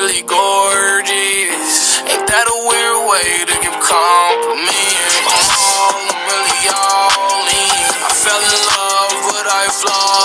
really gorgeous. Ain't that a weird way to give compliments? Oh, I'm really all in. I fell in love, but I flawed.